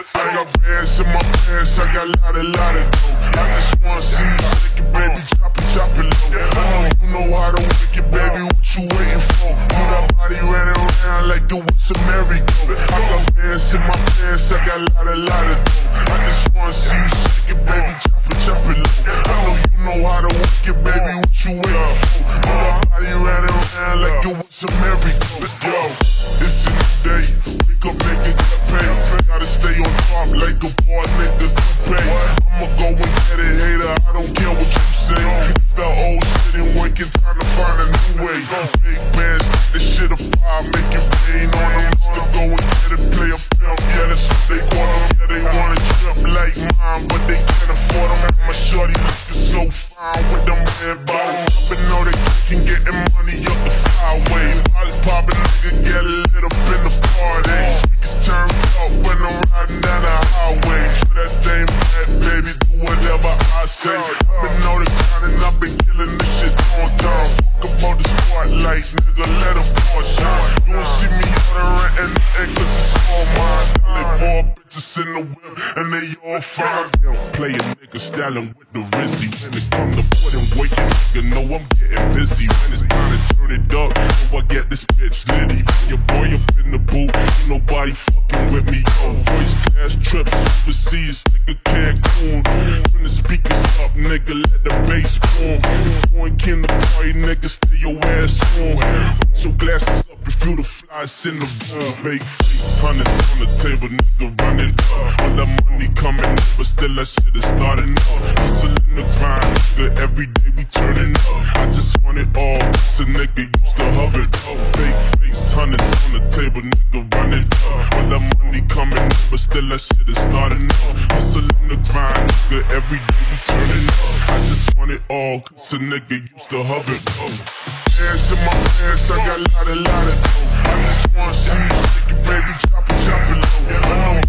I got bands in my pants, I got lot of lot of dough. I just wanna see you shake it, baby, chop it, chop it low. I know you know how to work it, baby, what you waiting for? Move that body round and round like it was a merry-go. I got bands in my pants, I got lot of lot of dough. I just wanna see you shake it, baby, chop it, chop it low. I know you know how to work it, baby, what you waiting for? Move that body round and round like it was a merry my niggas pay. I'ma go and get it, hater. I don't care what you say. If the old shit ain't working, time to find a new way. Big man, this shit a fire, Make it pain on them. Still go and get it, play a pimp. Yeah, that's what they want. Yeah, they wanna trip like mine, but they can't afford them. My shorty looking so fine with them red in the whip, and they all. They don't play nigga styling with the Rizzy. When it come to putting waking, you know I'm getting busy. When it's time to turn it up, so I get this bitch litty. Your boy up in the booth, ain't nobody fucking with me. Yo, voice class trips overseas, nigga Cancun. Turn the speakers nigga, let the bass boom. If you the party, nigga, stay your ass on. Put your glasses up if you the flies in the room. Make face, hundreds on the table, nigga, running up. All the money coming in, but still that shit is starting up. Hustle in the grind, nigga, every day we turning up. I just want it all, so nigga used to hover. Fake face, hundreds on the table, nigga, running up. All the money but still that shit is not enough. Hustle in the grind, nigga, every day we turning up. I just want it all, cause a nigga used to hover up. Hands in my pants, I got a lot, a lot of dough. I just wanna see you baby, drop it, drop it low. I know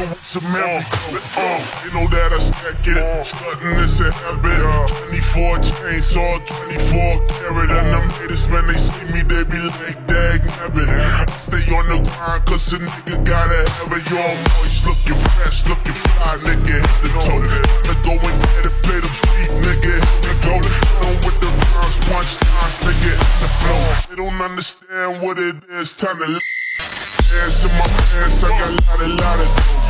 around like it was a merry-go. Uh, you know that I stack it, strutting is a habit. 24 chains, all 24 carat, and them haters, when they see me, they be like, dag nabbit. I stay on the grind, cause a nigga gotta have it. You're moist, looking fresh, looking fly, nigga, hit the toe. Wanna go and get it, play the beat, nigga, hit the go. On with the rhymes, punch lines, nigga, the flow. They don't understand what it is, time to Hands in my pants, I got a lot, a lot of dough.